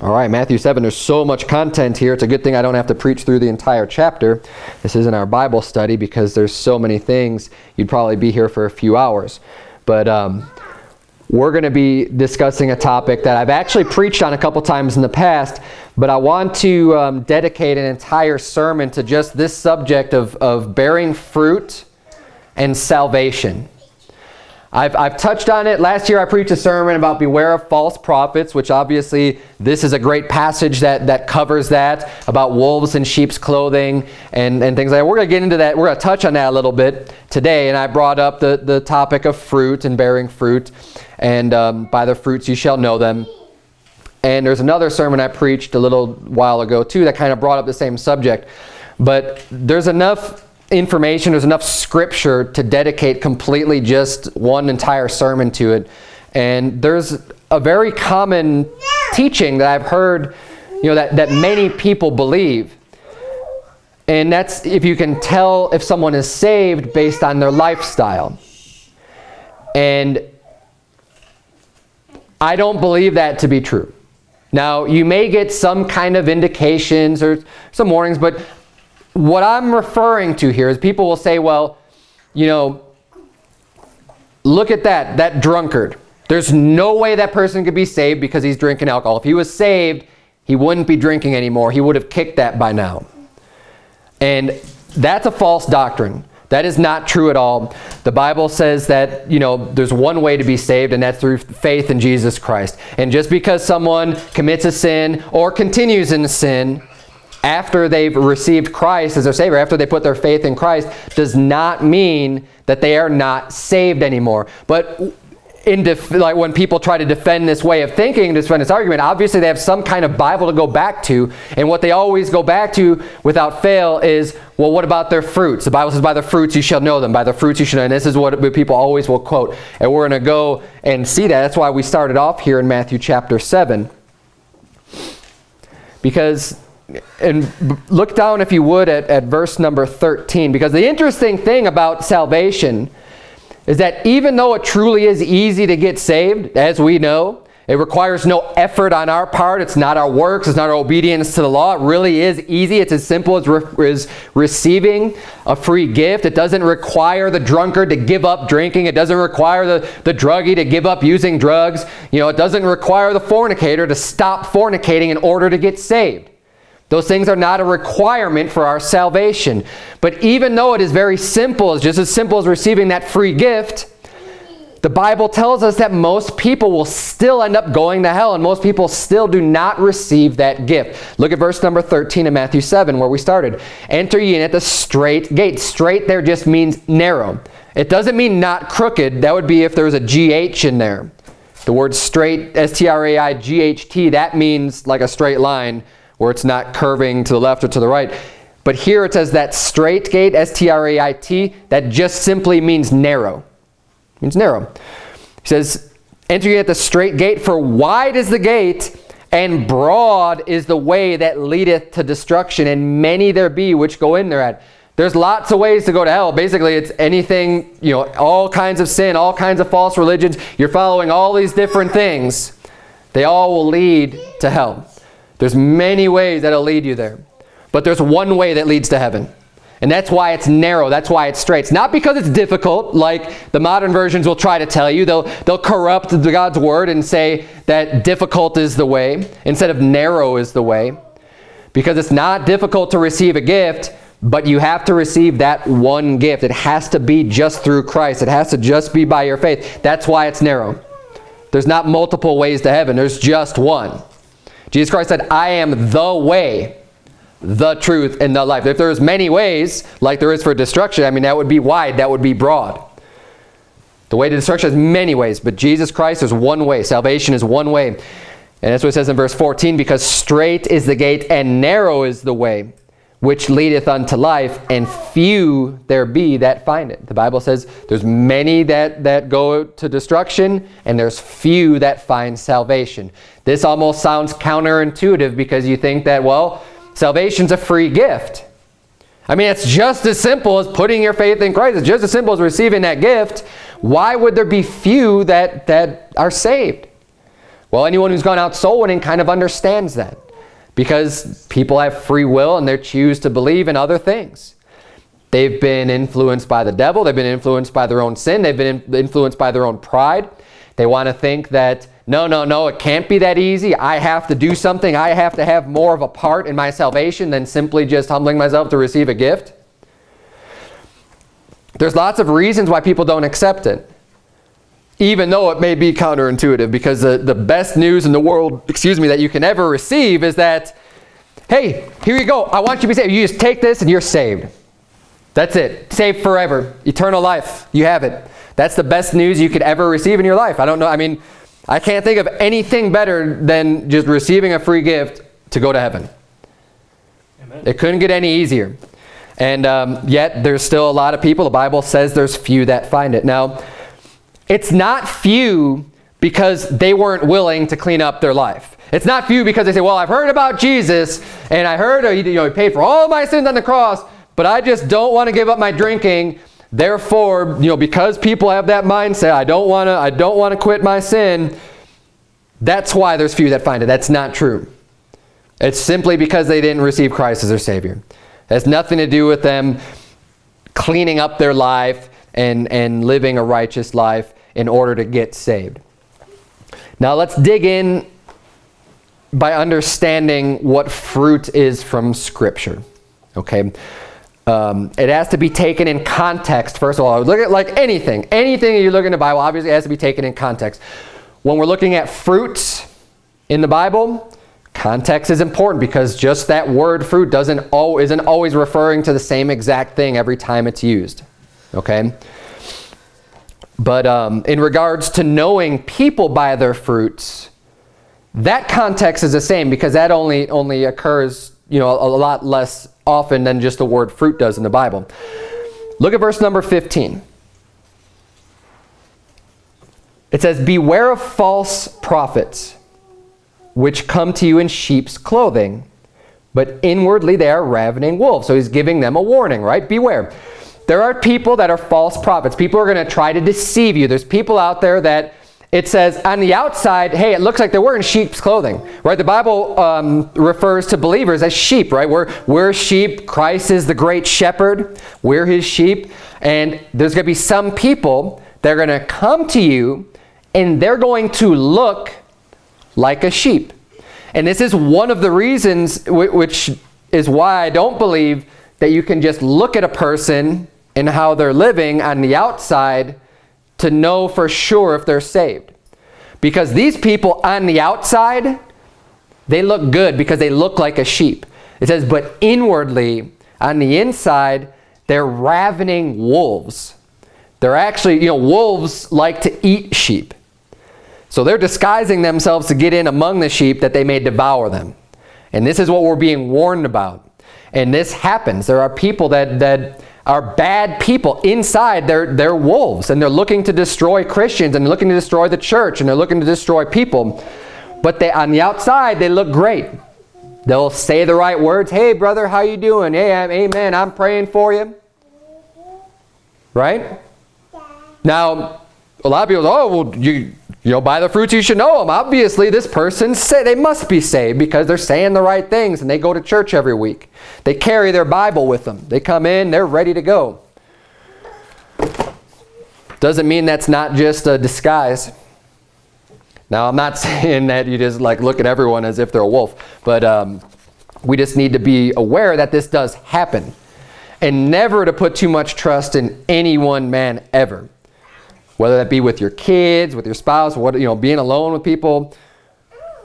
All right, Matthew 7, there's so much content here. It's a good thing I don't have to preach through the entire chapter. This isn't our Bible study because there's so many things. You'd probably be here for a few hours. But um, we're going to be discussing a topic that I've actually preached on a couple times in the past, but I want to um, dedicate an entire sermon to just this subject of, of bearing fruit and salvation. I've, I've touched on it. Last year I preached a sermon about beware of false prophets, which obviously this is a great passage that, that covers that, about wolves in sheep's clothing and, and things like that. We're going to get into that. We're going to touch on that a little bit today. And I brought up the, the topic of fruit and bearing fruit. And um, by the fruits you shall know them. And there's another sermon I preached a little while ago too that kind of brought up the same subject. But there's enough information, there's enough scripture to dedicate completely just one entire sermon to it. And there's a very common teaching that I've heard, you know, that, that many people believe. And that's if you can tell if someone is saved based on their lifestyle. And I don't believe that to be true. Now, you may get some kind of indications or some warnings, but what I'm referring to here is people will say, well, you know, look at that, that drunkard. There's no way that person could be saved because he's drinking alcohol. If he was saved, he wouldn't be drinking anymore. He would have kicked that by now. And that's a false doctrine. That is not true at all. The Bible says that, you know, there's one way to be saved, and that's through faith in Jesus Christ. And just because someone commits a sin or continues in sin, after they've received Christ as their Savior, after they put their faith in Christ, does not mean that they are not saved anymore. But in like when people try to defend this way of thinking, defend this argument, obviously they have some kind of Bible to go back to. And what they always go back to without fail is, well, what about their fruits? The Bible says, by the fruits you shall know them. By the fruits you shall know. And this is what people always will quote. And we're going to go and see that. That's why we started off here in Matthew chapter 7. Because and look down if you would at, at verse number 13 because the interesting thing about salvation is that even though it truly is easy to get saved as we know it requires no effort on our part. It's not our works. It's not our obedience to the law. It really is easy. It's as simple as, re as receiving a free gift. It doesn't require the drunkard to give up drinking. It doesn't require the, the druggie to give up using drugs. You know it doesn't require the fornicator to stop fornicating in order to get saved those things are not a requirement for our salvation. But even though it is very simple, it's just as simple as receiving that free gift, the Bible tells us that most people will still end up going to hell and most people still do not receive that gift. Look at verse number 13 in Matthew 7 where we started. Enter ye in at the strait gate. Strait there just means narrow. It doesn't mean not crooked. That would be if there was a GH in there. The word straight, S-T-R-A-I-G-H-T, that means like a straight line where it's not curving to the left or to the right. But here it says that strait gate, S-T-R-A-I-T, that just simply means narrow. It means narrow. He says, enter at the strait gate, for wide is the gate, and broad is the way that leadeth to destruction, and many there be which go in thereat. There's lots of ways to go to hell. Basically, it's anything, you know, all kinds of sin, all kinds of false religions. You're following all these different things. They all will lead to hell. There's many ways that'll lead you there. But there's one way that leads to heaven. And that's why it's narrow. That's why it's strait. It's not because it's difficult, like the modern versions will try to tell you. They'll, they'll corrupt God's word and say that difficult is the way instead of narrow is the way. Because it's not difficult to receive a gift, but you have to receive that one gift. It has to be just through Christ. It has to just be by your faith. That's why it's narrow. There's not multiple ways to heaven. There's just one. Jesus Christ said, I am the way, the truth, and the life. If there's many ways, like there is for destruction, I mean, that would be wide, that would be broad. The way to destruction is many ways, but Jesus Christ is one way. Salvation is one way. And that's what it says in verse 14, because strait is the gate and narrow is the way which leadeth unto life, and few there be that find it. The Bible says there's many that, that go to destruction, and there's few that find salvation. This almost sounds counterintuitive because you think that, well, salvation's a free gift. I mean, it's just as simple as putting your faith in Christ. It's just as simple as receiving that gift. Why would there be few that, that are saved? Well, anyone who's gone out soul winning kind of understands that because people have free will and they choose to believe in other things. They've been influenced by the devil. They've been influenced by their own sin. They've been influenced by their own pride. They want to think that, no, no, no, it can't be that easy. I have to do something. I have to have more of a part in my salvation than simply just humbling myself to receive a gift. There's lots of reasons why people don't accept it even though it may be counterintuitive because the, the best news in the world, excuse me, that you can ever receive is that, hey, here you go. I want you to be saved. You just take this and you're saved. That's it. Saved forever. Eternal life. You have it. That's the best news you could ever receive in your life. I don't know. I mean, I can't think of anything better than just receiving a free gift to go to heaven. Amen. It couldn't get any easier. And um, yet, there's still a lot of people. The Bible says there's few that find it. Now, it's not few because they weren't willing to clean up their life. It's not few because they say, well, I've heard about Jesus, and I heard uh, you know, he paid for all my sins on the cross, but I just don't want to give up my drinking. Therefore, you know, because people have that mindset, I don't want to, I don't want to quit my sin. That's why there's few that find it. That's not true. It's simply because they didn't receive Christ as their Savior. It has nothing to do with them cleaning up their life and, and living a righteous life in order to get saved. Now let's dig in by understanding what fruit is from Scripture. Okay? Um, it has to be taken in context, first of all. Look at like anything. Anything you look in the Bible, obviously has to be taken in context. When we're looking at fruits in the Bible, context is important because just that word fruit doesn't al isn't always referring to the same exact thing every time it's used. Okay? But um, in regards to knowing people by their fruits, that context is the same because that only, only occurs you know, a, a lot less often than just the word fruit does in the Bible. Look at verse number 15. It says, Beware of false prophets, which come to you in sheep's clothing, but inwardly they are ravening wolves. So he's giving them a warning, right? Beware. There are people that are false prophets. People are going to try to deceive you. There's people out there that it says on the outside, hey, it looks like they're wearing sheep's clothing, right? The Bible um, refers to believers as sheep, right? We're, we're sheep. Christ is the great shepherd. We're his sheep. And there's going to be some people that are going to come to you and they're going to look like a sheep. And this is one of the reasons which is why I don't believe that you can just look at a person and how they're living on the outside to know for sure if they're saved. Because these people on the outside, they look good because they look like a sheep. It says, but inwardly, on the inside, they're ravening wolves. They're actually, you know, wolves like to eat sheep. So they're disguising themselves to get in among the sheep that they may devour them. And this is what we're being warned about. And this happens. There are people that, that are bad people. Inside, they're, they're wolves, and they're looking to destroy Christians, and they're looking to destroy the church, and they're looking to destroy people. But they, on the outside, they look great. They'll say the right words. Hey, brother, how you doing? Hey, I'm, amen. I'm praying for you. Right? Now, a lot of people, oh, well, you, you know, by the fruits you should know them. Obviously, this person, say, they must be saved because they're saying the right things and they go to church every week. They carry their Bible with them. They come in, they're ready to go. Doesn't mean that's not just a disguise. Now, I'm not saying that you just like look at everyone as if they're a wolf, but um, we just need to be aware that this does happen and never to put too much trust in any one man ever whether that be with your kids, with your spouse, what you know, being alone with people.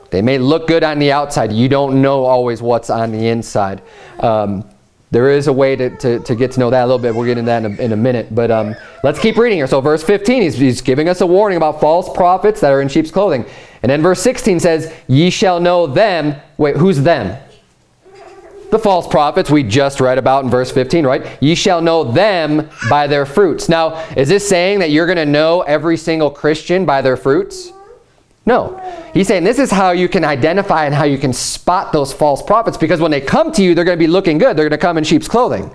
They may look good on the outside. You don't know always what's on the inside. Um, there is a way to, to, to, get to know that a little bit. We'll get into that in a, in a minute. But um, let's keep reading here. So verse 15, he's, he's giving us a warning about false prophets that are in sheep's clothing. And then verse 16 says, Ye shall know them. Wait, who's them? The false prophets we just read about in verse 15, right? Ye shall know them by their fruits. Now, is this saying that you're going to know every single Christian by their fruits? No. He's saying this is how you can identify and how you can spot those false prophets because when they come to you, they're going to be looking good. They're going to come in sheep's clothing.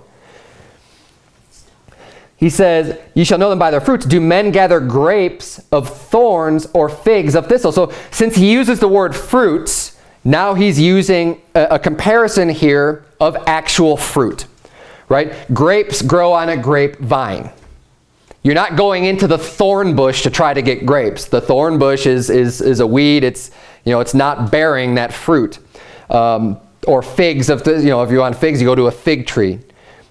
he says, "You shall know them by their fruits. Do men gather grapes of thorns or figs of thistles?" So since he uses the word fruits, now he's using a, a comparison here of actual fruit, right? Grapes grow on a grapevine. You're not going into the thorn bush to try to get grapes. The thorn bush is, is, is a weed. It's, you know, it's not bearing that fruit. Um, or figs, of the, you know, if you want figs, you go to a fig tree.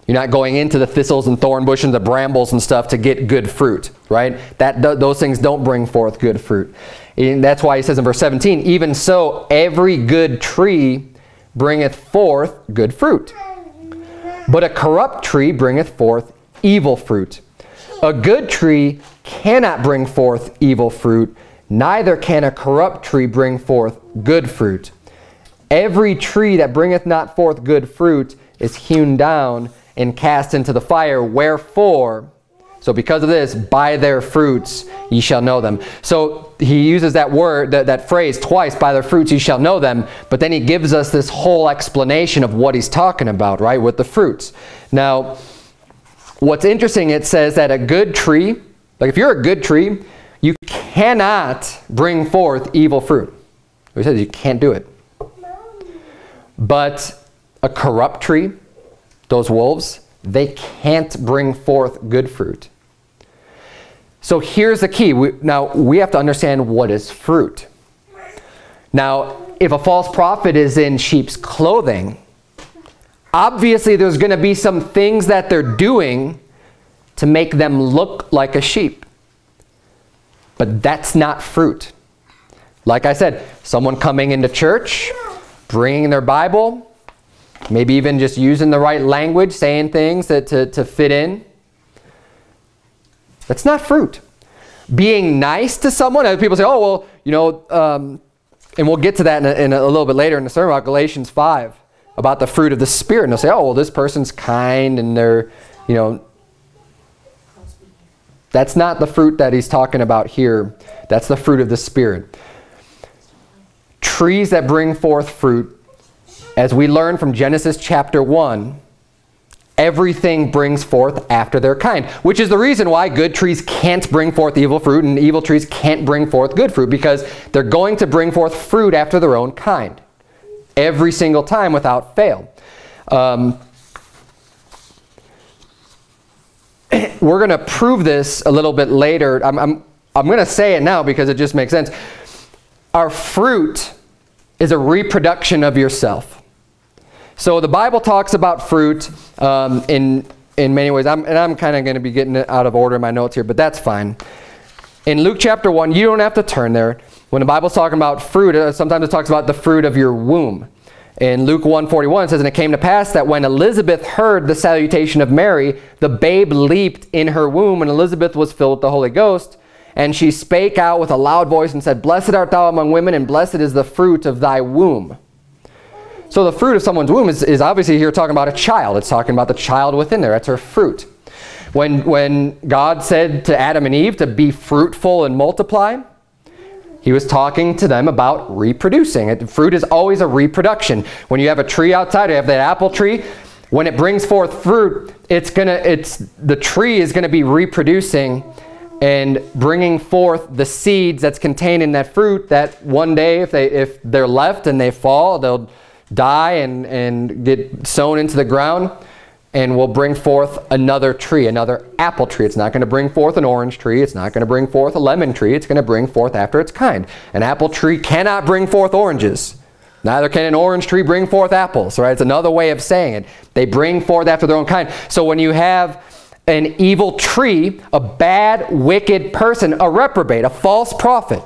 You're not going into the thistles and thorn bush and the brambles and stuff to get good fruit, right? That, th those things don't bring forth good fruit. And that's why he says in verse 17, even so, every good tree bringeth forth good fruit. But a corrupt tree bringeth forth evil fruit. A good tree cannot bring forth evil fruit, neither can a corrupt tree bring forth good fruit. Every tree that bringeth not forth good fruit is hewn down and cast into the fire. Wherefore, so because of this, by their fruits ye shall know them. So he uses that word, that, that phrase twice, by their fruits ye shall know them, but then he gives us this whole explanation of what he's talking about, right, with the fruits. Now, what's interesting, it says that a good tree, like if you're a good tree, you cannot bring forth evil fruit. He says you can't do it. But a corrupt tree, those wolves, they can't bring forth good fruit. So here's the key. We, now, we have to understand what is fruit. Now, if a false prophet is in sheep's clothing, obviously there's going to be some things that they're doing to make them look like a sheep. But that's not fruit. Like I said, someone coming into church, bringing their Bible, Maybe even just using the right language, saying things to, to fit in. That's not fruit. Being nice to someone, other people say, oh, well, you know, um, and we'll get to that in a, in a, little bit later in the sermon about Galatians 5, about the fruit of the Spirit. And they'll say, oh, well, this person's kind and they're, you know, that's not the fruit that he's talking about here. That's the fruit of the Spirit. Trees that bring forth fruit as we learn from Genesis chapter 1, everything brings forth after their kind, which is the reason why good trees can't bring forth evil fruit and evil trees can't bring forth good fruit because they're going to bring forth fruit after their own kind every single time without fail. Um, we're going to prove this a little bit later. I'm, I'm, I'm going to say it now because it just makes sense. Our fruit is a reproduction of yourself. So the Bible talks about fruit um, in, in many ways. I'm, and I'm kind of going to be getting it out of order in my notes here, but that's fine. In Luke chapter 1, you don't have to turn there. When the Bible's talking about fruit, uh, sometimes it talks about the fruit of your womb. In Luke 1:41 it says, And it came to pass that when Elizabeth heard the salutation of Mary, the babe leaped in her womb, and Elizabeth was filled with the Holy Ghost. And she spake out with a loud voice and said, Blessed art thou among women, and blessed is the fruit of thy womb. So the fruit of someone's womb is, is obviously here talking about a child. It's talking about the child within there. That's her fruit. When, when God said to Adam and Eve to be fruitful and multiply, he was talking to them about reproducing. It, fruit is always a reproduction. When you have a tree outside, you have that apple tree, when it brings forth fruit, it's gonna, it's, the tree is going to be reproducing and bringing forth the seeds that's contained in that fruit that one day if, they, if they're left and they fall, they'll die and, and get sown into the ground and will bring forth another tree, another apple tree. It's not going to bring forth an orange tree. It's not going to bring forth a lemon tree. It's going to bring forth after its kind. An apple tree cannot bring forth oranges. Neither can an orange tree bring forth apples, right? It's another way of saying it. They bring forth after their own kind. So when you have an evil tree, a bad, wicked person, a reprobate, a false prophet,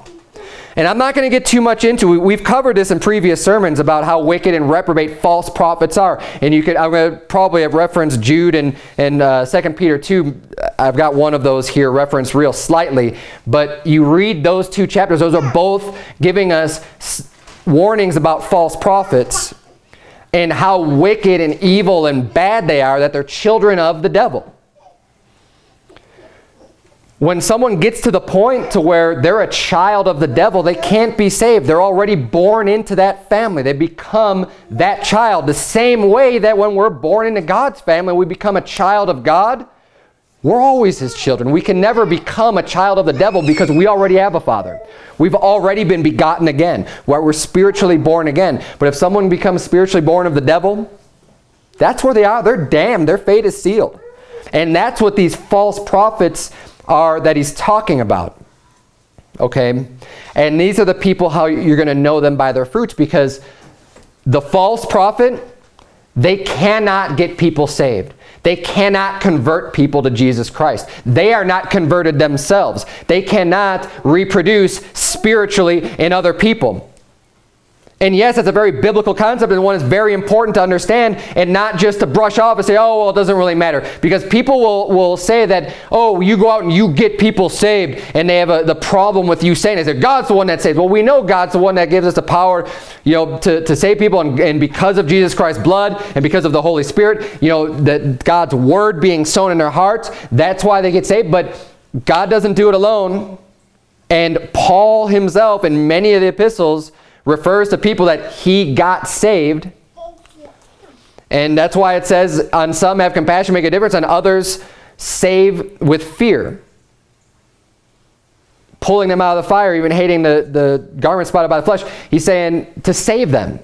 and I'm not going to get too much into it. We've covered this in previous sermons about how wicked and reprobate false prophets are. And you could, I'm going to probably have referenced Jude and, and uh, 2 Peter 2. I've got one of those here referenced real slightly. But you read those two chapters. Those are both giving us warnings about false prophets and how wicked and evil and bad they are, that they're children of the devil. When someone gets to the point to where they're a child of the devil, they can't be saved. They're already born into that family. They become that child. The same way that when we're born into God's family, we become a child of God. We're always his children. We can never become a child of the devil because we already have a father. We've already been begotten again, where we're spiritually born again. But if someone becomes spiritually born of the devil, that's where they are. They're damned. Their fate is sealed. And that's what these false prophets are that he's talking about. Okay? And these are the people how you're going to know them by their fruits because the false prophet, they cannot get people saved. They cannot convert people to Jesus Christ. They are not converted themselves. They cannot reproduce spiritually in other people. And yes, it's a very biblical concept and one that's very important to understand and not just to brush off and say, oh, well, it doesn't really matter. Because people will, will say that, oh, you go out and you get people saved and they have a, the problem with you saying it. Say, God's the one that saves. Well, we know God's the one that gives us the power you know, to, to save people. And, and because of Jesus Christ's blood and because of the Holy Spirit, you know, that God's word being sown in their hearts, that's why they get saved. But God doesn't do it alone. And Paul himself in many of the epistles refers to people that he got saved. And that's why it says, on some have compassion, make a difference, on others save with fear. Pulling them out of the fire, even hating the, the garment spotted by the flesh. He's saying to save them.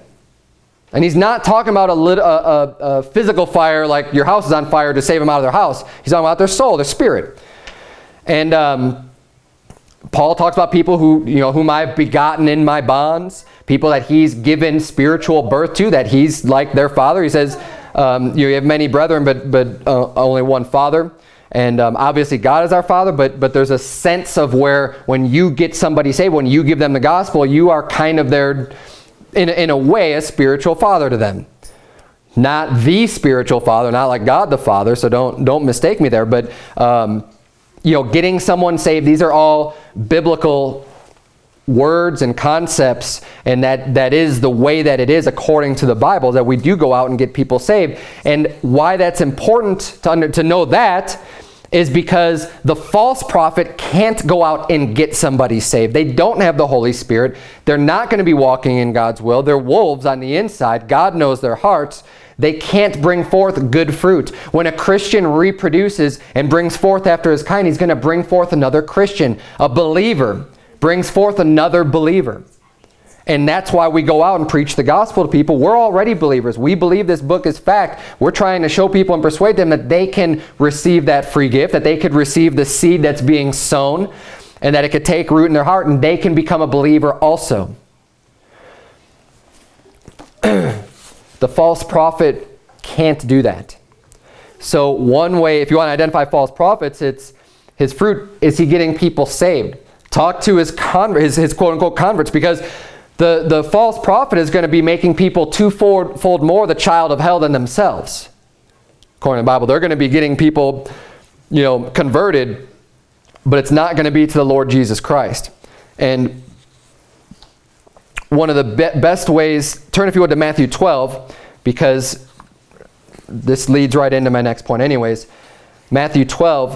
And he's not talking about a, lit, a, a, a, physical fire like your house is on fire to save them out of their house. He's talking about their soul, their spirit. And um, Paul talks about people who, you know, whom I've begotten in my bonds, people that he's given spiritual birth to, that he's like their father. He says, um, you have many brethren, but, but uh, only one father. And um, obviously God is our father, but, but there's a sense of where when you get somebody saved, when you give them the gospel, you are kind of their, in, in a way, a spiritual father to them. Not the spiritual father, not like God the Father, so don't, don't mistake me there, but um, you know, getting someone saved, these are all biblical words and concepts and that that is the way that it is according to the Bible that we do go out and get people saved and why that's important to, under, to know that is because the false prophet can't go out and get somebody saved. They don't have the Holy Spirit. They're not going to be walking in God's will. They're wolves on the inside. God knows their hearts. They can't bring forth good fruit. When a Christian reproduces and brings forth after his kind, he's going to bring forth another Christian. A believer brings forth another believer. And that's why we go out and preach the gospel to people. We're already believers. We believe this book is fact. We're trying to show people and persuade them that they can receive that free gift, that they could receive the seed that's being sown, and that it could take root in their heart, and they can become a believer also. The false prophet can't do that. So one way, if you want to identify false prophets, it's his fruit, is he getting people saved? Talk to his, his, his quote-unquote converts because the, the false prophet is going to be making people twofold fold more the child of hell than themselves. According to the Bible, they're going to be getting people, you know, converted, but it's not going to be to the Lord Jesus Christ. And one of the be best ways, turn if you would to Matthew 12, because this leads right into my next point anyways. Matthew 12,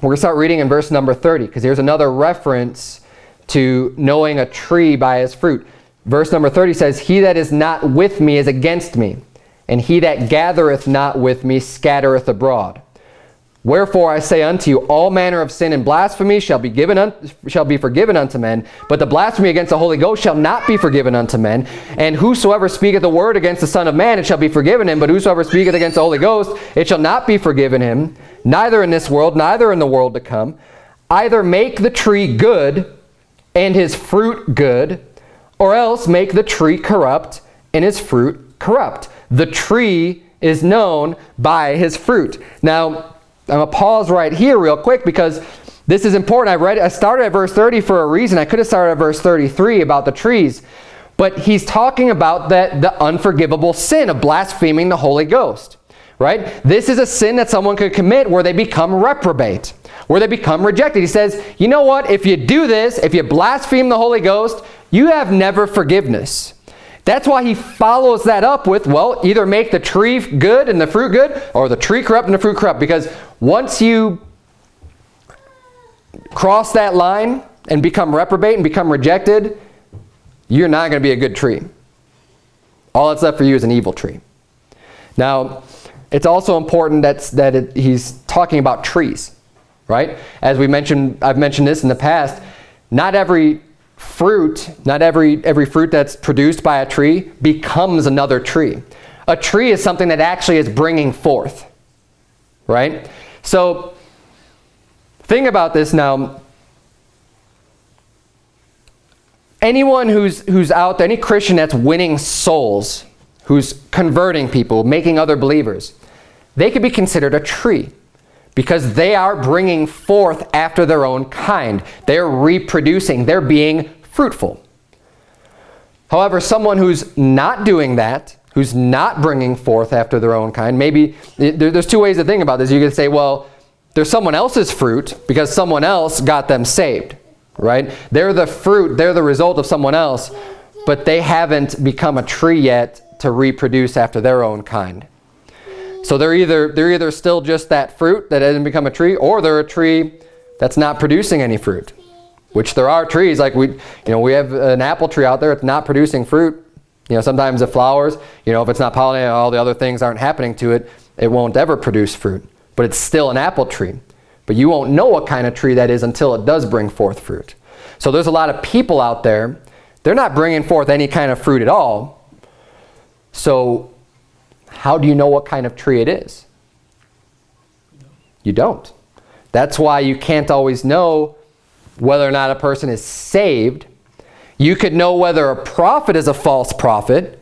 we're going to start reading in verse number 30, because here's another reference to knowing a tree by his fruit. Verse number 30 says, He that is not with me is against me, and he that gathereth not with me scattereth abroad. Wherefore I say unto you, all manner of sin and blasphemy shall be given shall be forgiven unto men, but the blasphemy against the Holy Ghost shall not be forgiven unto men. And whosoever speaketh the word against the Son of Man, it shall be forgiven him. But whosoever speaketh against the Holy Ghost, it shall not be forgiven him, neither in this world, neither in the world to come. Either make the tree good, and his fruit good, or else make the tree corrupt, and his fruit corrupt. The tree is known by his fruit. Now, I'm going to pause right here real quick because this is important. I read I started at verse 30 for a reason. I could have started at verse 33 about the trees. But he's talking about that the unforgivable sin of blaspheming the Holy Ghost. Right? This is a sin that someone could commit where they become reprobate, where they become rejected. He says, you know what? If you do this, if you blaspheme the Holy Ghost, you have never forgiveness. That's why he follows that up with, well, either make the tree good and the fruit good, or the tree corrupt and the fruit corrupt. Because once you cross that line and become reprobate and become rejected, you're not going to be a good tree. All that's left for you is an evil tree. Now, it's also important that's, that it, he's talking about trees, right? As we mentioned, I've mentioned this in the past, not every fruit, not every, every fruit that's produced by a tree becomes another tree. A tree is something that actually is bringing forth, right? So think about this now. Anyone who's, who's out there, any Christian that's winning souls, who's converting people, making other believers, they could be considered a tree because they are bringing forth after their own kind. They're reproducing. They're being fruitful. However, someone who's not doing that, who's not bringing forth after their own kind, maybe eh, there's two ways to think about this. You could say, well, there's someone else's fruit because someone else got them saved right? They're the fruit, they're the result of someone else, but they haven't become a tree yet to reproduce after their own kind. So they're either they're either still just that fruit that hasn't become a tree, or they're a tree that's not producing any fruit. Which there are trees like we you know we have an apple tree out there it's not producing fruit. You know sometimes it flowers. You know if it's not pollinated, all the other things aren't happening to it, it won't ever produce fruit. But it's still an apple tree. But you won't know what kind of tree that is until it does bring forth fruit. So there's a lot of people out there, they're not bringing forth any kind of fruit at all. So how do you know what kind of tree it is? You don't. That's why you can't always know whether or not a person is saved. You could know whether a prophet is a false prophet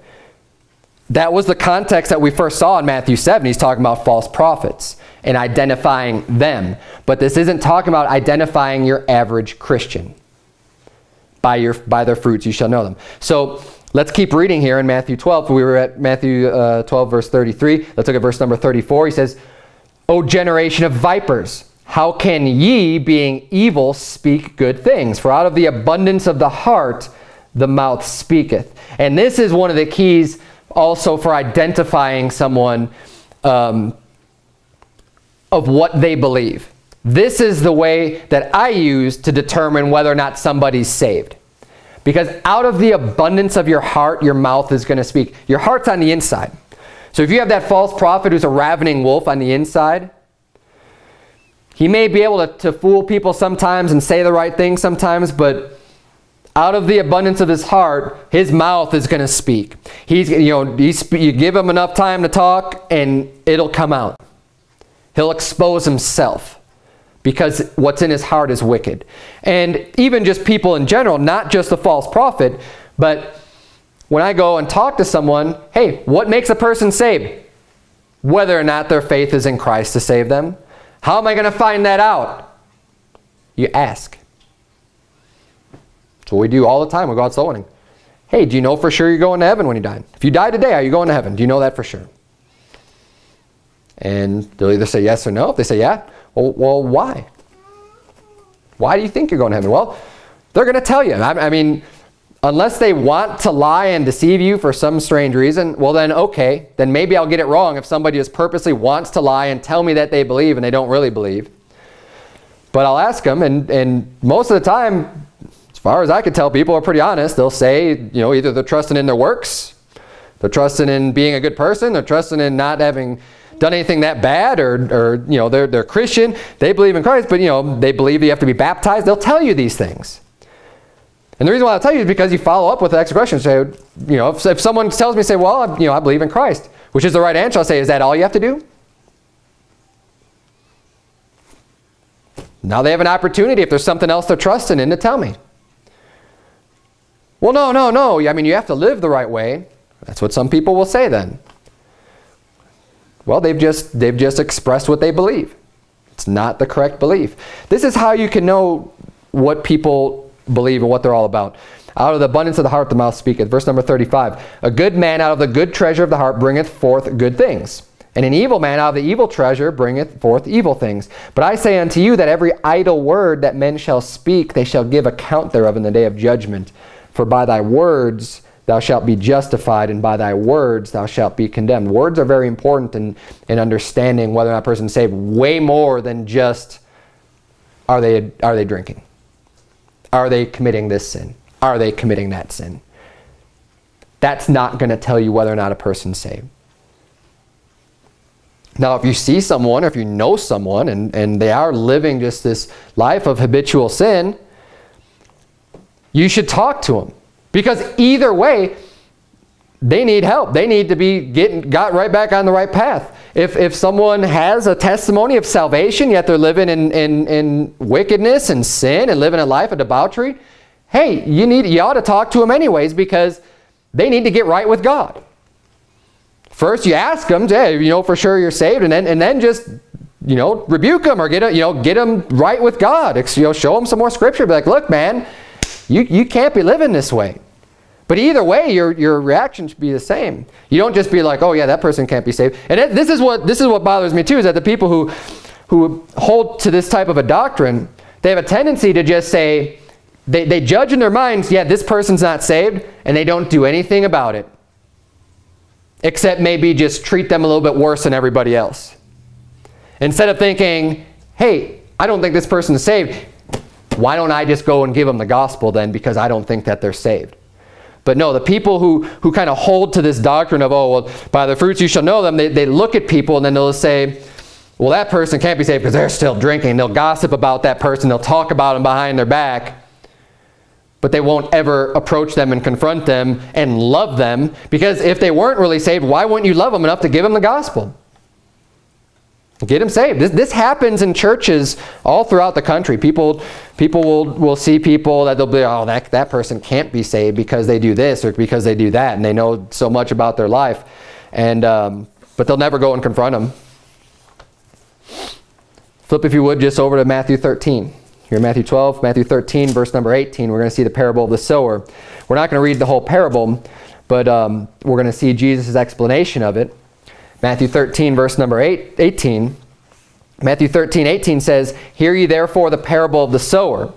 that was the context that we first saw in Matthew 7. He's talking about false prophets and identifying them. But this isn't talking about identifying your average Christian. By, your, by their fruits you shall know them. So let's keep reading here in Matthew 12. We were at Matthew uh, 12, verse 33. Let's look at verse number 34. He says, O generation of vipers, how can ye, being evil, speak good things? For out of the abundance of the heart the mouth speaketh. And this is one of the keys also for identifying someone um, of what they believe. This is the way that I use to determine whether or not somebody's saved. Because out of the abundance of your heart, your mouth is going to speak. Your heart's on the inside. So if you have that false prophet who's a ravening wolf on the inside, he may be able to, to fool people sometimes and say the right thing sometimes, but out of the abundance of his heart, his mouth is going to speak. He's, you know, he's, you give him enough time to talk and it'll come out. He'll expose himself because what's in his heart is wicked. And even just people in general, not just the false prophet, but when I go and talk to someone, hey, what makes a person saved? Whether or not their faith is in Christ to save them. How am I going to find that out? You ask. That's what we do all the time with God's soul winning. Hey, do you know for sure you're going to heaven when you die? If you die today, are you going to heaven? Do you know that for sure? And they'll either say yes or no. If they say yeah, well, well why? Why do you think you're going to heaven? Well, they're going to tell you. I, I mean, unless they want to lie and deceive you for some strange reason, well then okay, then maybe I'll get it wrong if somebody just purposely wants to lie and tell me that they believe and they don't really believe. But I'll ask them, and, and most of the time, as far as I could tell, people are pretty honest. They'll say, you know, either they're trusting in their works, they're trusting in being a good person, they're trusting in not having done anything that bad, or, or you know, they're, they're Christian, they believe in Christ, but, you know, they believe you have to be baptized. They'll tell you these things. And the reason why I'll tell you is because you follow up with the next question. Say, you know, if, if someone tells me, say, well, I, you know, I believe in Christ, which is the right answer, I'll say, is that all you have to do? Now they have an opportunity, if there's something else they're trusting in, to tell me. Well, no, no, no. I mean, you have to live the right way. That's what some people will say then. Well, they've just, they've just expressed what they believe. It's not the correct belief. This is how you can know what people believe and what they're all about. Out of the abundance of the heart the mouth speaketh. Verse number 35. A good man out of the good treasure of the heart bringeth forth good things. And an evil man out of the evil treasure bringeth forth evil things. But I say unto you that every idle word that men shall speak, they shall give account thereof in the day of judgment. For by thy words thou shalt be justified, and by thy words thou shalt be condemned. Words are very important in, in understanding whether or not a person's saved, way more than just are they, are they drinking? Are they committing this sin? Are they committing that sin? That's not going to tell you whether or not a person's saved. Now, if you see someone or if you know someone and, and they are living just this life of habitual sin, you should talk to them. Because either way, they need help. They need to be getting got right back on the right path. If, if someone has a testimony of salvation, yet they're living in, in, in wickedness and sin and living a life of debauchery, hey, you, need, you ought to talk to them anyways because they need to get right with God. First, you ask them, hey, you know, for sure you're saved, and then, and then just, you know, rebuke them or get, you know, get them right with God. You know, show them some more scripture. Be like, look, man, you, you can't be living this way. But either way, your, your reaction should be the same. You don't just be like, oh yeah, that person can't be saved. And it, this, is what, this is what bothers me too, is that the people who, who hold to this type of a doctrine, they have a tendency to just say, they, they judge in their minds, yeah, this person's not saved, and they don't do anything about it. Except maybe just treat them a little bit worse than everybody else. Instead of thinking, hey, I don't think this person is saved, why don't I just go and give them the gospel then because I don't think that they're saved? But no, the people who, who kind of hold to this doctrine of, oh, well, by the fruits you shall know them, they, they look at people and then they'll say, well, that person can't be saved because they're still drinking. They'll gossip about that person. They'll talk about them behind their back. But they won't ever approach them and confront them and love them. Because if they weren't really saved, why wouldn't you love them enough to give them the gospel? Get them saved. This, this happens in churches all throughout the country. People, people will, will see people that they'll be, oh, that, that person can't be saved because they do this or because they do that. And they know so much about their life. And, um, but they'll never go and confront them. Flip, if you would, just over to Matthew 13. Here, in Matthew 12, Matthew 13, verse number 18. We're going to see the parable of the sower. We're not going to read the whole parable, but um, we're going to see Jesus' explanation of it. Matthew 13, verse number eight, 18. Matthew 13, 18 says, Hear ye therefore the parable of the sower.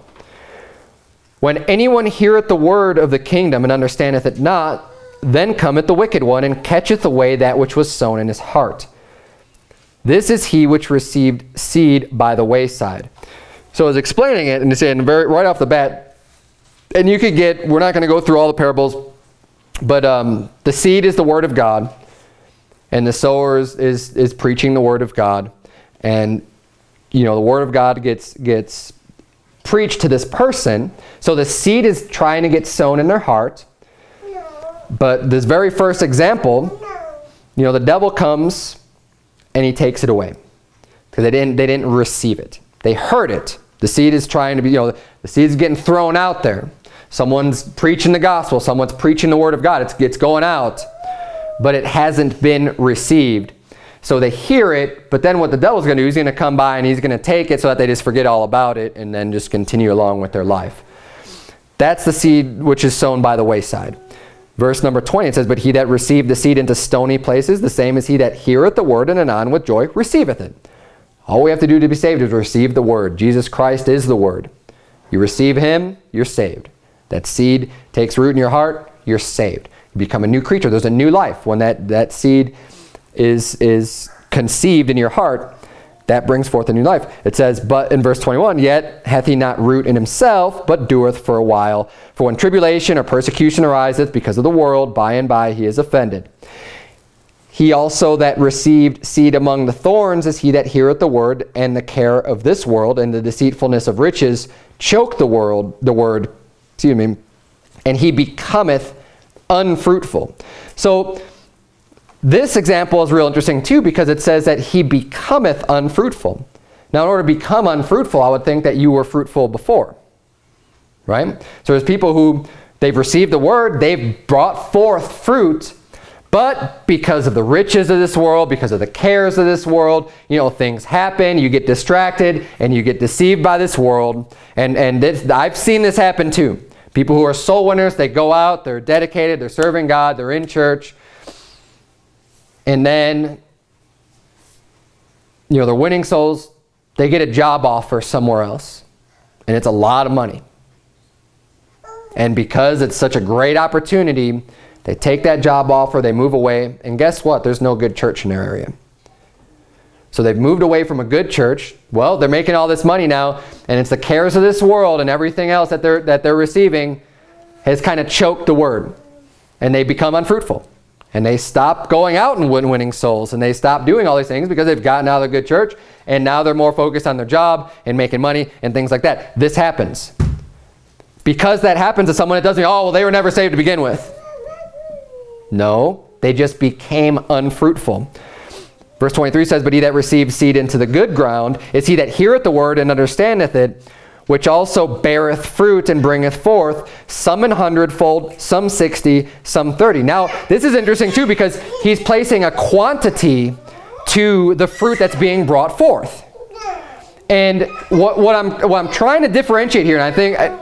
When anyone heareth the word of the kingdom and understandeth it not, then cometh the wicked one and catcheth away that which was sown in his heart. This is he which received seed by the wayside. So I was explaining it and saying very right off the bat, and you could get, we're not going to go through all the parables, but um, the seed is the word of God. And the sower is, is, is preaching the word of God. And, you know, the word of God gets, gets preached to this person. So the seed is trying to get sown in their heart. But this very first example, you know, the devil comes and he takes it away. Because they didn't, they didn't receive it. They heard it. The seed is trying to be, you know, the seed is getting thrown out there. Someone's preaching the gospel. Someone's preaching the word of God. It's, it's going out but it hasn't been received. So they hear it, but then what the devil's going to do, he's going to come by and he's going to take it so that they just forget all about it and then just continue along with their life. That's the seed which is sown by the wayside. Verse number 20, it says, But he that received the seed into stony places, the same as he that heareth the word and anon with joy receiveth it. All we have to do to be saved is receive the word. Jesus Christ is the word. You receive him, you're saved. That seed takes root in your heart, you're saved. You become a new creature. There's a new life. When that, that seed is, is conceived in your heart, that brings forth a new life. It says, but in verse 21, yet hath he not root in himself, but doeth for a while. For when tribulation or persecution ariseth because of the world, by and by he is offended. He also that received seed among the thorns is he that heareth the word, and the care of this world and the deceitfulness of riches choke the world, the word, excuse me, and he becometh unfruitful. So this example is real interesting too because it says that he becometh unfruitful. Now in order to become unfruitful, I would think that you were fruitful before. Right? So there's people who they've received the word, they've brought forth fruit, but because of the riches of this world, because of the cares of this world, you know, things happen, you get distracted, and you get deceived by this world. And, and I've seen this happen too. People who are soul winners, they go out, they're dedicated, they're serving God, they're in church. And then, you know, they're winning souls. They get a job offer somewhere else. And it's a lot of money. And because it's such a great opportunity, they take that job offer, they move away, and guess what? There's no good church in their area. So they've moved away from a good church. Well, they're making all this money now, and it's the cares of this world and everything else that they're, that they're receiving has kind of choked the word. And they become unfruitful. And they stop going out and win winning souls. And they stop doing all these things because they've gotten out of the good church. And now they're more focused on their job and making money and things like that. This happens. Because that happens to someone, it doesn't mean, oh, well, they were never saved to begin with. No, they just became unfruitful. Verse 23 says, But he that receives seed into the good ground is he that heareth the word and understandeth it, which also beareth fruit and bringeth forth, some an hundredfold, some sixty, some thirty. Now, this is interesting too because he's placing a quantity to the fruit that's being brought forth. And what, what, I'm, what I'm trying to differentiate here, and I think, I,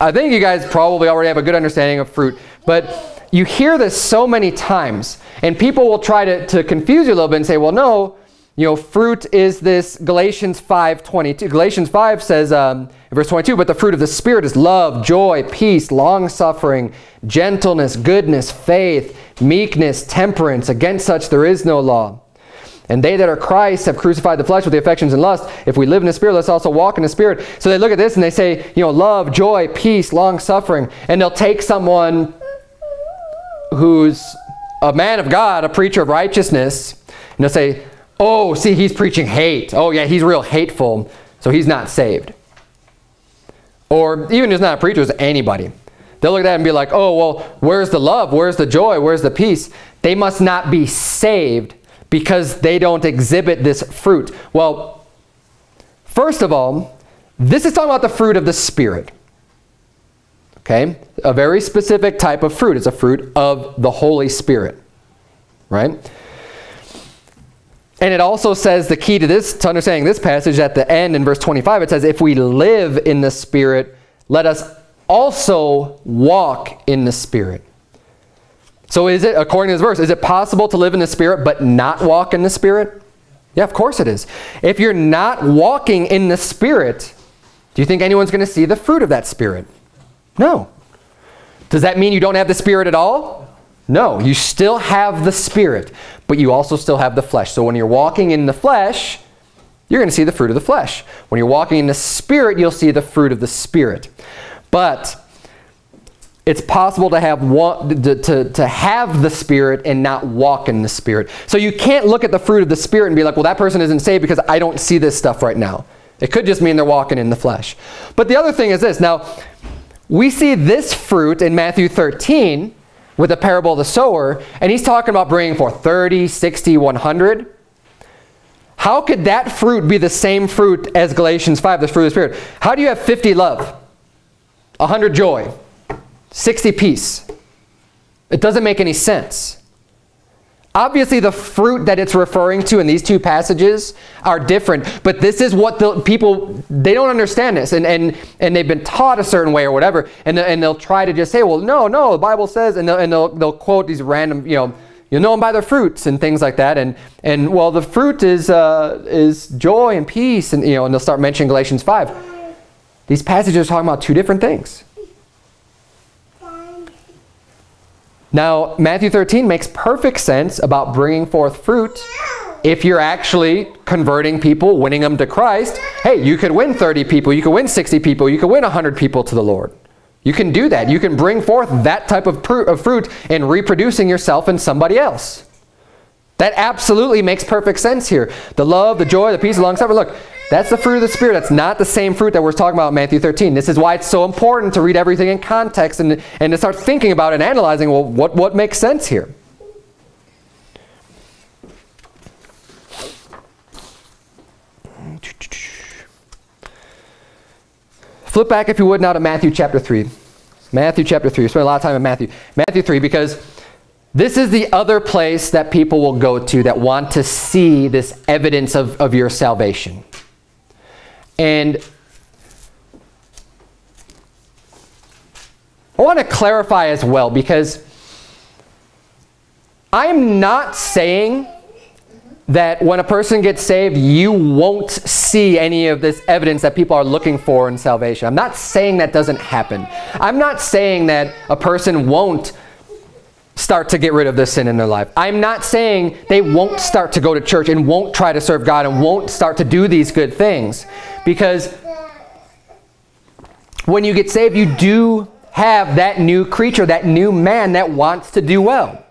I think you guys probably already have a good understanding of fruit, but you hear this so many times, and people will try to, to confuse you a little bit and say, well, no, you know, fruit is this Galatians 5, 22. Galatians 5 says, um, verse 22, but the fruit of the Spirit is love, joy, peace, long-suffering, gentleness, goodness, faith, meekness, temperance. Against such there is no law. And they that are Christ have crucified the flesh with the affections and lust. If we live in the Spirit, let's also walk in the Spirit. So they look at this and they say, you know, love, joy, peace, long-suffering. And they'll take someone who's a man of God, a preacher of righteousness, and they'll say, oh, see, he's preaching hate. Oh, yeah, he's real hateful, so he's not saved. Or even if not a preacher, it's anybody. They'll look at that and be like, oh, well, where's the love? Where's the joy? Where's the peace? They must not be saved because they don't exhibit this fruit. Well, first of all, this is talking about the fruit of the Spirit. Okay? A very specific type of fruit. It's a fruit of the Holy Spirit. Right? And it also says the key to this, to understanding this passage at the end in verse 25, it says, if we live in the Spirit, let us also walk in the Spirit. So is it, according to this verse, is it possible to live in the Spirit but not walk in the Spirit? Yeah, of course it is. If you're not walking in the Spirit, do you think anyone's going to see the fruit of that Spirit? No. Does that mean you don't have the Spirit at all? No, you still have the Spirit, but you also still have the flesh. So when you're walking in the flesh, you're going to see the fruit of the flesh. When you're walking in the Spirit, you'll see the fruit of the Spirit. But it's possible to have one, to, to, to have the Spirit and not walk in the Spirit. So you can't look at the fruit of the Spirit and be like, well, that person isn't saved because I don't see this stuff right now. It could just mean they're walking in the flesh. But the other thing is this. Now, we see this fruit in Matthew 13 with the parable of the sower, and he's talking about bringing forth 30, 60, 100. How could that fruit be the same fruit as Galatians 5, the fruit of the Spirit? How do you have 50 love, 100 joy, 60 peace? It doesn't make any sense. Obviously, the fruit that it's referring to in these two passages are different, but this is what the people, they don't understand this, and, and, and they've been taught a certain way or whatever, and, and they'll try to just say, well, no, no, the Bible says, and they'll, and they'll, they'll quote these random, you know, you'll know them by their fruits and things like that, and, and well, the fruit is, uh, is joy and peace, and, you know, and they'll start mentioning Galatians 5. These passages are talking about two different things. Now, Matthew 13 makes perfect sense about bringing forth fruit if you're actually converting people, winning them to Christ. Hey, you could win 30 people, you could win 60 people, you could win 100 people to the Lord. You can do that. You can bring forth that type of, of fruit in reproducing yourself and somebody else. That absolutely makes perfect sense here. The love, the joy, the peace, the long suffering. Look, that's the fruit of the Spirit. That's not the same fruit that we're talking about in Matthew 13. This is why it's so important to read everything in context and, and to start thinking about and analyzing, well, what, what makes sense here? Flip back, if you would, now to Matthew chapter 3. Matthew chapter 3. We spent a lot of time in Matthew. Matthew 3 because this is the other place that people will go to that want to see this evidence of, of your salvation. And I want to clarify as well because I'm not saying that when a person gets saved, you won't see any of this evidence that people are looking for in salvation. I'm not saying that doesn't happen. I'm not saying that a person won't start to get rid of the sin in their life. I'm not saying they won't start to go to church and won't try to serve God and won't start to do these good things. Because when you get saved, you do have that new creature, that new man that wants to do well.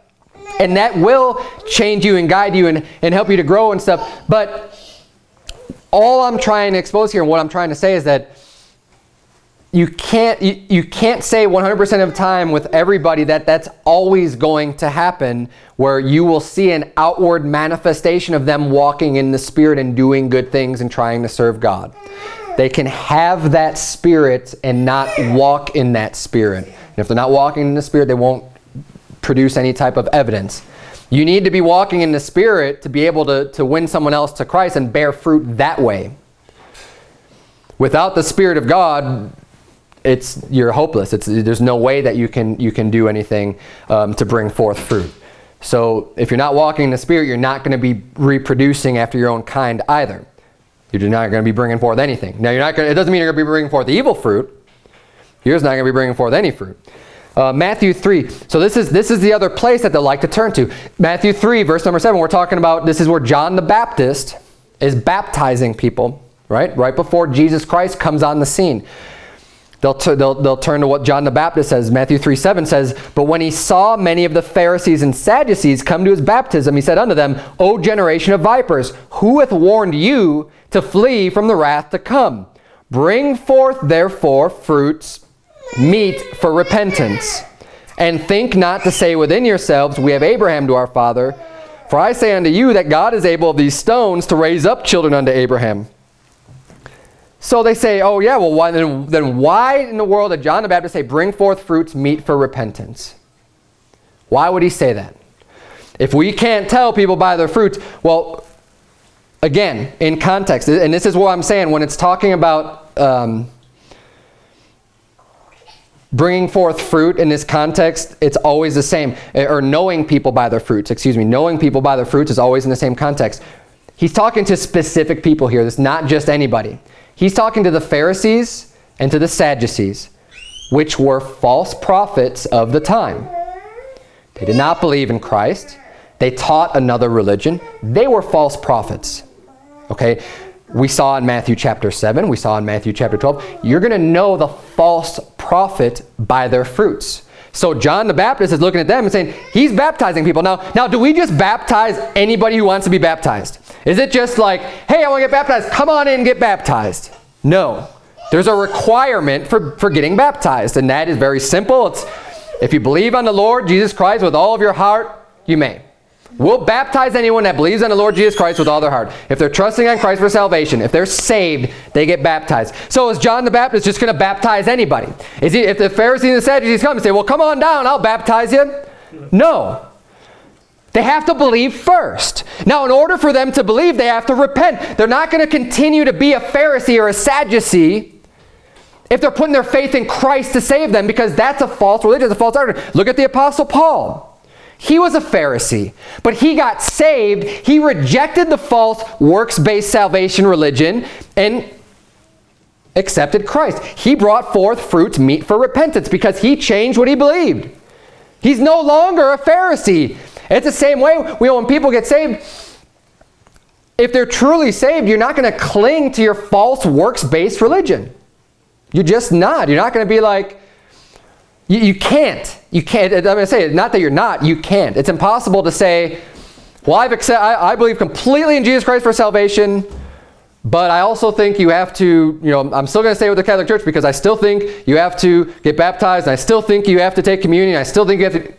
And that will change you and guide you and, and help you to grow and stuff. But all I'm trying to expose here and what I'm trying to say is that you can't you, you can't say 100% of the time with everybody that that's always going to happen where you will see an outward manifestation of them walking in the spirit and doing good things and trying to serve God. They can have that spirit and not walk in that spirit. And if they're not walking in the spirit, they won't produce any type of evidence. You need to be walking in the spirit to be able to, to win someone else to Christ and bear fruit that way. Without the spirit of God, it's you're hopeless. It's, there's no way that you can you can do anything um, to bring forth fruit. So if you're not walking in the Spirit, you're not going to be reproducing after your own kind either. You're not going to be bringing forth anything. Now you're not going. It doesn't mean you're going to be bringing forth evil fruit. You're just not going to be bringing forth any fruit. Uh, Matthew 3. So this is this is the other place that they like to turn to. Matthew 3, verse number 7. We're talking about this is where John the Baptist is baptizing people, right? Right before Jesus Christ comes on the scene. They'll, they'll, they'll turn to what John the Baptist says. Matthew 3 7 says, But when he saw many of the Pharisees and Sadducees come to his baptism, he said unto them, O generation of vipers, who hath warned you to flee from the wrath to come? Bring forth therefore fruits meet for repentance. And think not to say within yourselves, We have Abraham to our father. For I say unto you that God is able of these stones to raise up children unto Abraham. So they say, oh yeah, well why, then, then why in the world did John the Baptist say, bring forth fruits meet for repentance? Why would he say that? If we can't tell people by their fruits, well, again, in context, and this is what I'm saying, when it's talking about um, bringing forth fruit in this context, it's always the same. Or knowing people by their fruits, excuse me, knowing people by their fruits is always in the same context. He's talking to specific people here. It's not just anybody. He's talking to the Pharisees and to the Sadducees, which were false prophets of the time. They did not believe in Christ. They taught another religion. They were false prophets. Okay? We saw in Matthew chapter 7, we saw in Matthew chapter 12, you're going to know the false prophet by their fruits. So John the Baptist is looking at them and saying, he's baptizing people. Now, now do we just baptize anybody who wants to be baptized? Is it just like, hey, I want to get baptized. Come on in and get baptized. No. There's a requirement for, for getting baptized, and that is very simple. It's if you believe on the Lord Jesus Christ with all of your heart, you may. We'll baptize anyone that believes on the Lord Jesus Christ with all their heart. If they're trusting on Christ for salvation, if they're saved, they get baptized. So is John the Baptist just going to baptize anybody? Is he, if the Pharisees and the Sadducees come and say, well, come on down, I'll baptize you. No. They have to believe first. Now, in order for them to believe, they have to repent. They're not going to continue to be a Pharisee or a Sadducee if they're putting their faith in Christ to save them because that's a false religion, it's a false doctrine. Look at the Apostle Paul. He was a Pharisee, but he got saved. He rejected the false works-based salvation religion and accepted Christ. He brought forth fruits meet for repentance because he changed what he believed. He's no longer a Pharisee. It's the same way when people get saved. If they're truly saved, you're not going to cling to your false works-based religion. You're just not. You're not going to be like, you, you can't. You can't. I'm going to say, not that you're not, you can't. It's impossible to say, well, I've accept, I, I believe completely in Jesus Christ for salvation, but I also think you have to, you know, I'm still going to stay with the Catholic Church because I still think you have to get baptized, and I still think you have to take communion, I still think you have to,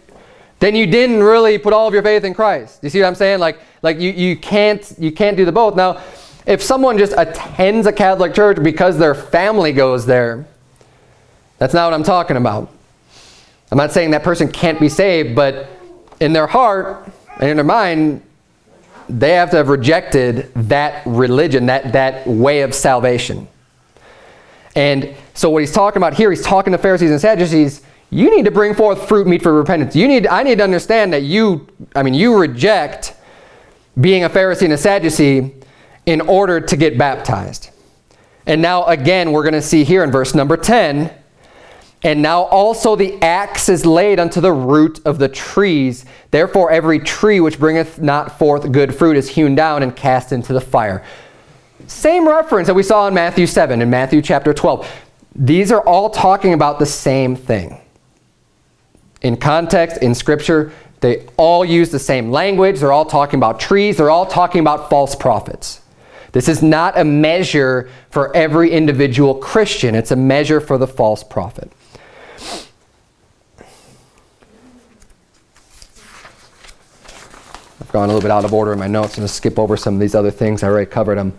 then you didn't really put all of your faith in Christ. You see what I'm saying? Like, like you, you, can't, you can't do the both. Now, if someone just attends a Catholic church because their family goes there, that's not what I'm talking about. I'm not saying that person can't be saved, but in their heart and in their mind, they have to have rejected that religion, that, that way of salvation. And so what he's talking about here, he's talking to Pharisees and Sadducees, you need to bring forth fruit meet for repentance. You need, I need to understand that you, I mean, you reject being a Pharisee and a Sadducee in order to get baptized. And now again, we're going to see here in verse number 10, and now also the axe is laid unto the root of the trees. Therefore every tree which bringeth not forth good fruit is hewn down and cast into the fire. Same reference that we saw in Matthew 7 and Matthew chapter 12. These are all talking about the same thing. In context, in Scripture, They all use the same language. They're all talking about trees. They're all talking about false prophets. This is not a measure for every individual Christian. It's a measure for the false prophet. I've gone a little bit out of order in my notes. I'm going to skip over some of these other things. I already covered them.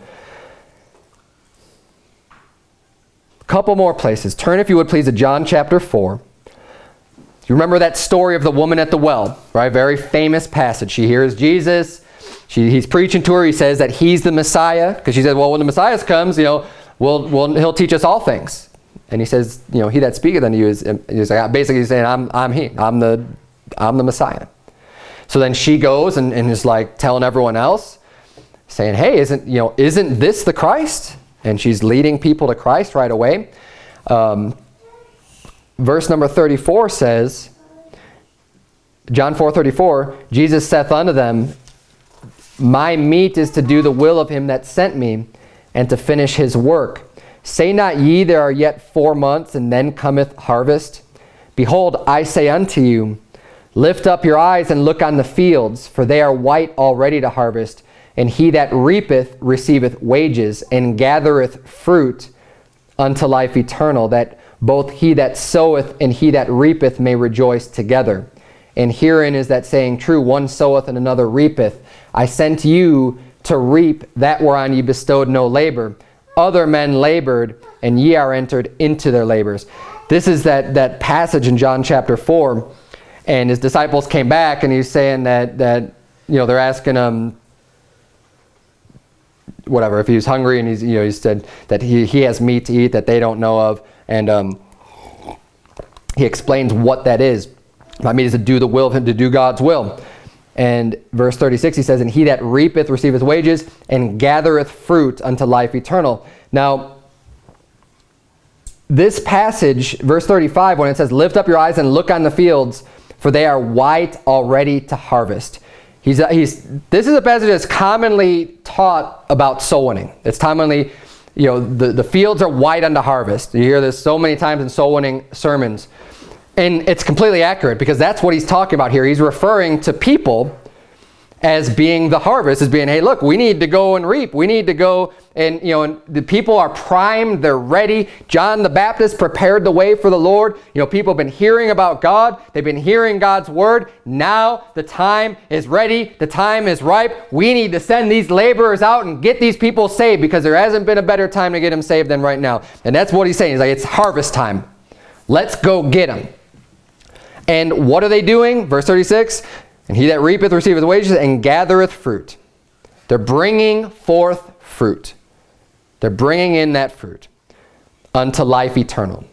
A couple more places. Turn, if you would please, to John chapter 4. You remember that story of the woman at the well, right? Very famous passage. She hears Jesus. She, he's preaching to her. He says that he's the Messiah because she says, well, when the Messiah comes, you know, we'll, we'll, he'll teach us all things. And he says, you know, he that speaketh unto you is, is basically saying, I'm, I'm he. I'm the, I'm the Messiah. So then she goes and, and is like telling everyone else, saying, hey, isn't, you know, isn't this the Christ? And she's leading people to Christ right away. Um, verse number 34 says, John 4:34, Jesus saith unto them, My meat is to do the will of him that sent me, and to finish his work. Say not ye, there are yet four months, and then cometh harvest? Behold, I say unto you, Lift up your eyes and look on the fields, for they are white already to harvest. And he that reapeth receiveth wages, and gathereth fruit unto life eternal, that both he that soweth and he that reapeth may rejoice together. And herein is that saying true, one soweth and another reapeth. I sent you to reap that whereon ye bestowed no labor. Other men labored, and ye are entered into their labors. This is that, that passage in John chapter 4. And his disciples came back, and he's saying that, that you know, they're asking him, whatever, if he was hungry, and he's, you know, he said that he, he has meat to eat that they don't know of. And um, he explains what that is. My meat is to do the will of him, to do God's will. And verse 36, he says, And he that reapeth receiveth wages, and gathereth fruit unto life eternal. Now, this passage, verse 35, when it says, Lift up your eyes and look on the fields, for they are white already to harvest. He's, uh, he's, this is a passage that's commonly taught about soul winning. It's commonly you know, the, the fields are white unto harvest. You hear this so many times in soul winning sermons. And it's completely accurate because that's what he's talking about here. He's referring to people as being the harvest, as being, hey, look, we need to go and reap. We need to go and, you know, and the people are primed, they're ready. John the Baptist prepared the way for the Lord. You know, people have been hearing about God. They've been hearing God's word. Now the time is ready. The time is ripe. We need to send these laborers out and get these people saved because there hasn't been a better time to get them saved than right now. And that's what he's saying. He's like, it's harvest time. Let's go get them. And what are they doing? Verse 36, and he that reapeth receiveth wages and gathereth fruit. They're bringing forth fruit. They're bringing in that fruit unto life eternal.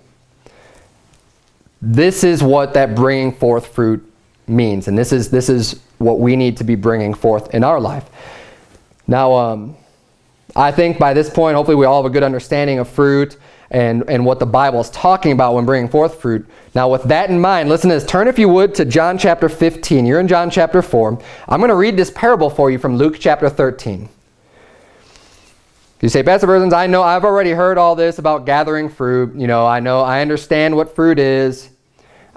This is what that bringing forth fruit means. And this is, this is what we need to be bringing forth in our life. Now, um, I think by this point, hopefully we all have a good understanding of fruit and, and what the Bible is talking about when bringing forth fruit. Now, with that in mind, listen to this. Turn, if you would, to John chapter 15. You're in John chapter 4. I'm going to read this parable for you from Luke chapter 13. You say, Pastor Berzins, I know, I've already heard all this about gathering fruit. You know, I know, I understand what fruit is.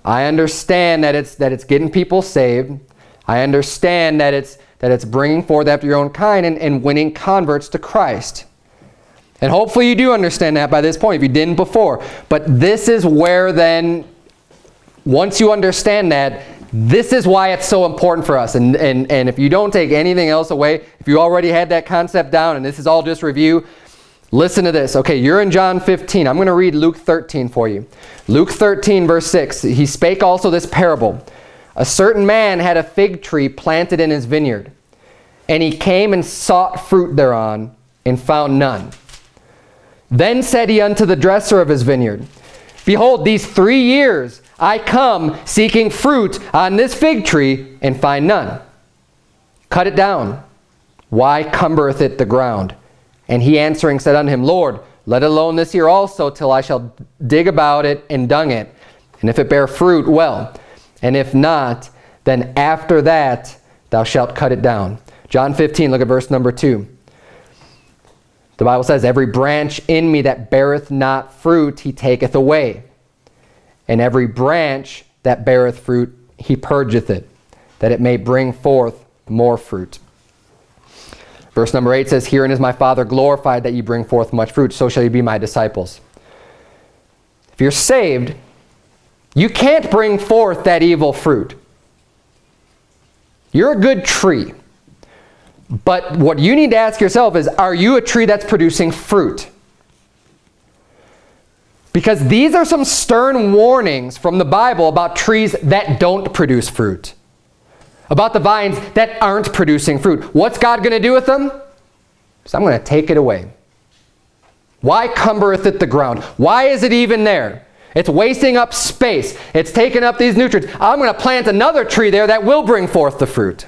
I understand that it's, that it's getting people saved. I understand that it's, that it's bringing forth after your own kind and, and winning converts to Christ. And hopefully you do understand that by this point if you didn't before. But this is where then, once you understand that, this is why it's so important for us. And, and, and if you don't take anything else away, if you already had that concept down and this is all just review, listen to this. Okay, you're in John 15. I'm going to read Luke 13 for you. Luke 13 verse 6. He spake also this parable. A certain man had a fig tree planted in his vineyard. And he came and sought fruit thereon and found none. Then said he unto the dresser of his vineyard, Behold, these three years I come seeking fruit on this fig tree and find none. Cut it down. Why cumbereth it the ground? And he answering said unto him, Lord, let alone this year also till I shall dig about it and dung it. And if it bear fruit, well. And if not, then after that thou shalt cut it down. John 15, look at verse number 2. The Bible says, Every branch in me that beareth not fruit, he taketh away. And every branch that beareth fruit, he purgeth it, that it may bring forth more fruit. Verse number 8 says, Herein is my Father glorified that ye bring forth much fruit, so shall ye be my disciples. If you're saved, you can't bring forth that evil fruit. You're a good tree. But what you need to ask yourself is, are you a tree that's producing fruit? Because these are some stern warnings from the Bible about trees that don't produce fruit. About the vines that aren't producing fruit. What's God going to do with them? So I'm going to take it away. Why cumbereth it the ground? Why is it even there? It's wasting up space. It's taking up these nutrients. I'm going to plant another tree there that will bring forth the fruit.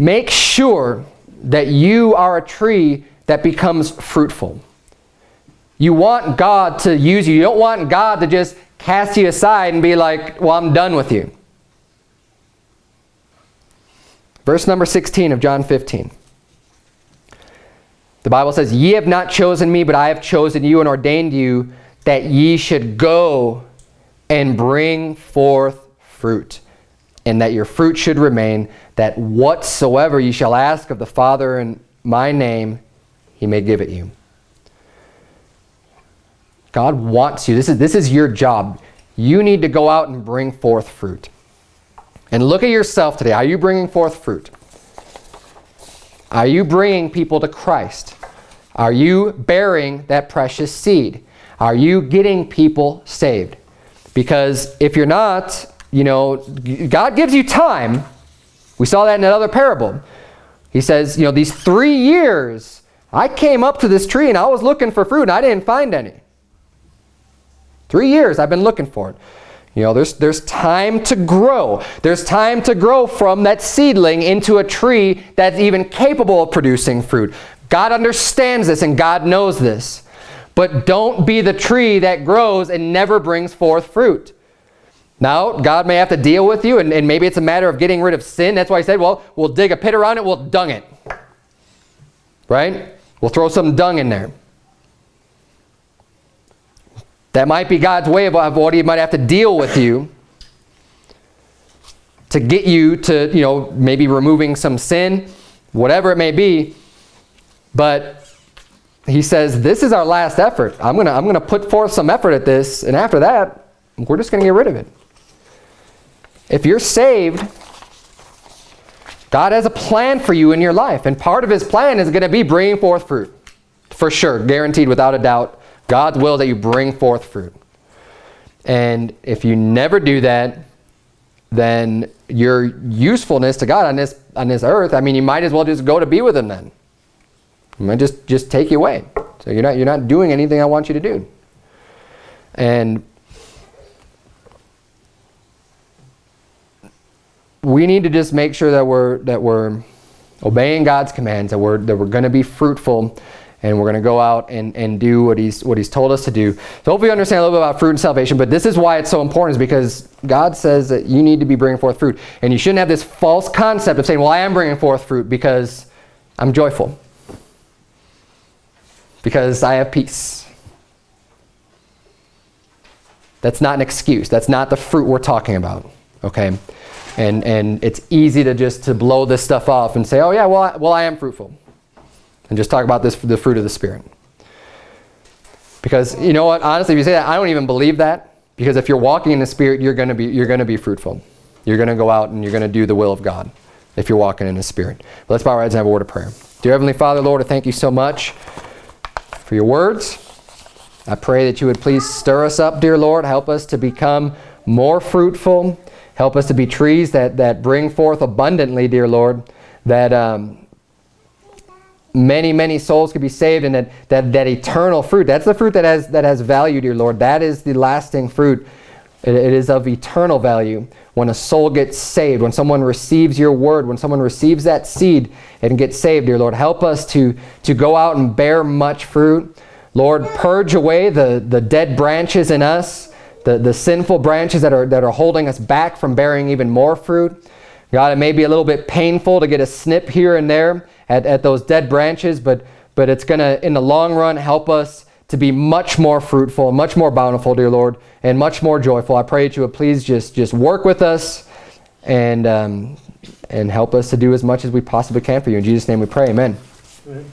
Make sure that you are a tree that becomes fruitful. You want God to use you. You don't want God to just cast you aside and be like, well, I'm done with you. Verse number 16 of John 15. The Bible says, Ye have not chosen me, but I have chosen you and ordained you that ye should go and bring forth fruit, and that your fruit should remain, that whatsoever ye shall ask of the Father in my name, he may give it you. God wants you. This is, this is your job. You need to go out and bring forth fruit. And look at yourself today. Are you bringing forth fruit? Are you bringing people to Christ? Are you bearing that precious seed? Are you getting people saved? Because if you're not, you know, God gives you time. We saw that in another parable. He says, you know, these three years, I came up to this tree and I was looking for fruit and I didn't find any. Three years I've been looking for it. You know, there's, there's time to grow. There's time to grow from that seedling into a tree that's even capable of producing fruit. God understands this and God knows this. But don't be the tree that grows and never brings forth fruit. Now, God may have to deal with you, and, and maybe it's a matter of getting rid of sin. That's why he said, well, we'll dig a pit around it, we'll dung it. Right? We'll throw some dung in there. That might be God's way of, what he might have to deal with you to get you to, you know, maybe removing some sin, whatever it may be. But he says, this is our last effort. I'm going to I'm gonna put forth some effort at this, and after that, we're just going to get rid of it. If you're saved, God has a plan for you in your life, and part of his plan is going to be bringing forth fruit. For sure, guaranteed without a doubt. God's will that you bring forth fruit. And if you never do that, then your usefulness to God on this on this earth, I mean, you might as well just go to be with him then. He might just just take you away. So you're not you're not doing anything I want you to do. And we need to just make sure that we're that we're obeying God's commands, that we're that we're going to be fruitful and we're going to go out and, and do what he's, what he's told us to do. So hopefully you understand a little bit about fruit and salvation, but this is why it's so important is because God says that you need to be bringing forth fruit. And you shouldn't have this false concept of saying, well, I am bringing forth fruit because I'm joyful. Because I have peace. That's not an excuse. That's not the fruit we're talking about, okay? And, and it's easy to just to blow this stuff off and say, oh yeah, well I, well, I am fruitful and just talk about this the fruit of the Spirit. Because you know what, honestly, if you say that, I don't even believe that. Because if you're walking in the Spirit, you're going to be you're going to be fruitful. You're going to go out and you're going to do the will of God if you're walking in the Spirit. But let's bow our heads and have a word of prayer. Dear Heavenly Father, Lord, I thank you so much for your words. I pray that you would please stir us up, dear Lord. Help us to become more fruitful. Help us to be trees that, that bring forth abundantly, dear Lord. That um, many, many souls could be saved and that, that, that eternal fruit, that's the fruit that has, that has value, dear Lord. That is the lasting fruit. It, it is of eternal value. When a soul gets saved, when someone receives your word, when someone receives that seed and gets saved, dear Lord, help us to, to go out and bear much fruit. Lord, purge away the, the dead branches in us, the, the sinful branches that are, that are holding us back from bearing even more fruit. God, it may be a little bit painful to get a snip here and there at, at those dead branches, but, but it's going to, in the long run, help us to be much more fruitful, much more bountiful, dear Lord, and much more joyful. I pray that you would please just, just work with us and, um, and help us to do as much as we possibly can for you. In Jesus' name we pray. Amen. Amen.